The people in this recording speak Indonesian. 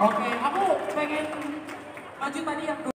Oke, aku pengen maju tadi yang